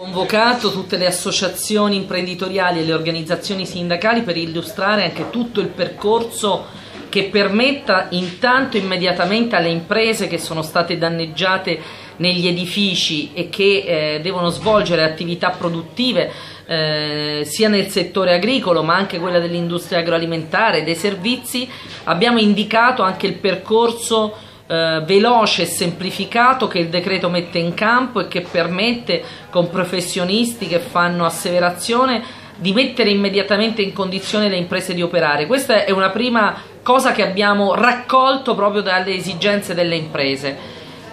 convocato tutte le associazioni imprenditoriali e le organizzazioni sindacali per illustrare anche tutto il percorso che permetta intanto immediatamente alle imprese che sono state danneggiate negli edifici e che eh, devono svolgere attività produttive eh, sia nel settore agricolo ma anche quella dell'industria agroalimentare, dei servizi, abbiamo indicato anche il percorso eh, veloce e semplificato che il decreto mette in campo e che permette con professionisti che fanno asseverazione di mettere immediatamente in condizione le imprese di operare. Questa è una prima cosa che abbiamo raccolto proprio dalle esigenze delle imprese.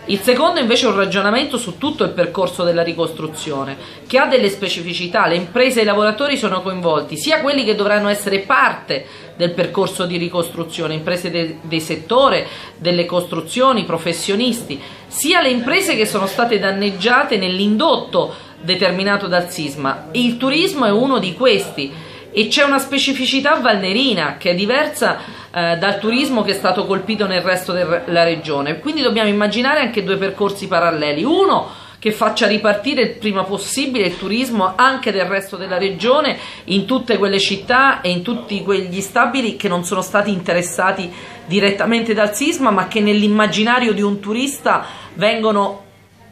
Il secondo invece è un ragionamento su tutto il percorso della ricostruzione, che ha delle specificità, le imprese e i lavoratori sono coinvolti, sia quelli che dovranno essere parte del percorso di ricostruzione, imprese de, dei settore, delle costruzioni, professionisti, sia le imprese che sono state danneggiate nell'indotto determinato dal sisma. Il turismo è uno di questi e c'è una specificità valnerina che è diversa eh, dal turismo che è stato colpito nel resto della regione. Quindi dobbiamo immaginare anche due percorsi paralleli. Uno che faccia ripartire il prima possibile il turismo anche del resto della regione in tutte quelle città e in tutti quegli stabili che non sono stati interessati direttamente dal sisma ma che nell'immaginario di un turista vengono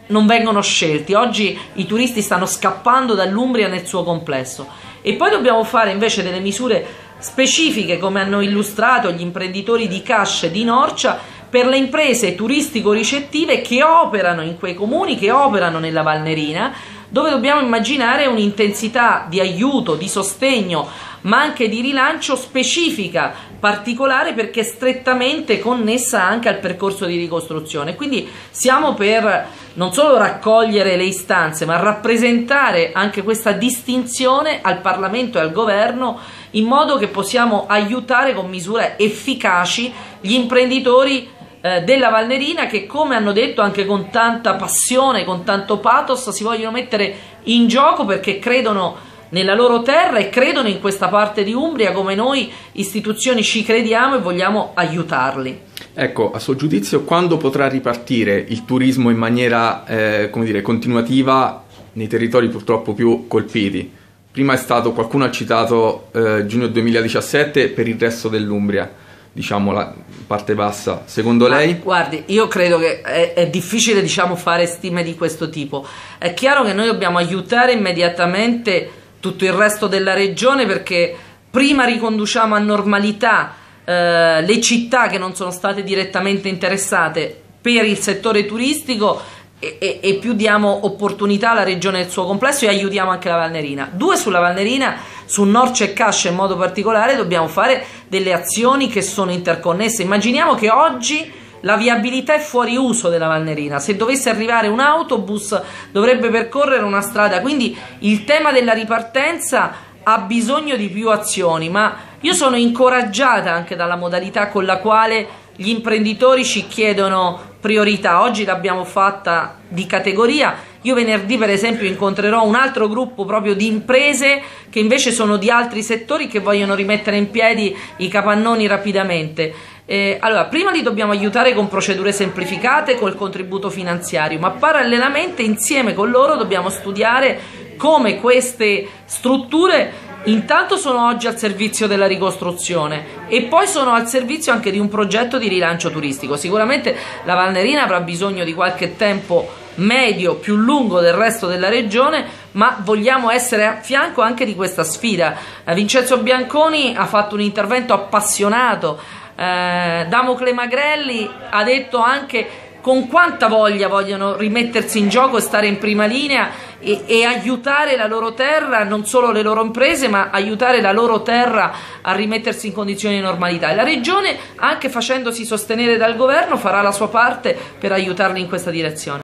non vengono scelti. Oggi i turisti stanno scappando dall'Umbria nel suo complesso. E poi dobbiamo fare invece delle misure specifiche, come hanno illustrato gli imprenditori di Casce di Norcia, per le imprese turistico-ricettive che operano in quei comuni, che operano nella Valnerina, dove dobbiamo immaginare un'intensità di aiuto, di sostegno, ma anche di rilancio specifica, particolare perché strettamente connessa anche al percorso di ricostruzione. Quindi siamo per non solo raccogliere le istanze, ma rappresentare anche questa distinzione al Parlamento e al Governo in modo che possiamo aiutare con misure efficaci gli imprenditori eh, della Valnerina che come hanno detto anche con tanta passione, con tanto pathos si vogliono mettere in gioco perché credono nella loro terra e credono in questa parte di Umbria come noi istituzioni ci crediamo e vogliamo aiutarli. Ecco, a suo giudizio, quando potrà ripartire il turismo in maniera, eh, come dire, continuativa nei territori purtroppo più colpiti? Prima è stato, qualcuno ha citato eh, giugno 2017 per il resto dell'Umbria, diciamo la parte bassa. Secondo Ma, lei? Guardi, io credo che è, è difficile diciamo, fare stime di questo tipo. È chiaro che noi dobbiamo aiutare immediatamente tutto il resto della regione perché prima riconduciamo a normalità eh, le città che non sono state direttamente interessate per il settore turistico e, e, e, più diamo opportunità alla regione nel suo complesso e aiutiamo anche la Valnerina. Due sulla Valnerina, su Norce e Cascia in modo particolare, dobbiamo fare delle azioni che sono interconnesse. Immaginiamo che oggi la viabilità è fuori uso della Valnerina. Se dovesse arrivare un autobus dovrebbe percorrere una strada, quindi il tema della ripartenza ha bisogno di più azioni, ma io sono incoraggiata anche dalla modalità con la quale gli imprenditori ci chiedono priorità. Oggi l'abbiamo fatta di categoria. Io venerdì, per esempio, incontrerò un altro gruppo proprio di imprese che invece sono di altri settori che vogliono rimettere in piedi i capannoni rapidamente. Eh, allora, prima li dobbiamo aiutare con procedure semplificate, col contributo finanziario, ma parallelamente insieme con loro dobbiamo studiare come queste strutture intanto sono oggi al servizio della ricostruzione e poi sono al servizio anche di un progetto di rilancio turistico. Sicuramente la Valnerina avrà bisogno di qualche tempo medio più lungo del resto della regione, ma vogliamo essere a fianco anche di questa sfida. Eh, Vincenzo Bianconi ha fatto un intervento appassionato. Eh, Damocle Magrelli ha detto anche con quanta voglia vogliono rimettersi in gioco e stare in prima linea e, e, aiutare la loro terra, non solo le loro imprese, ma aiutare la loro terra a rimettersi in condizioni di normalità. E la Regione, anche facendosi sostenere dal governo, farà la sua parte per aiutarli in questa direzione.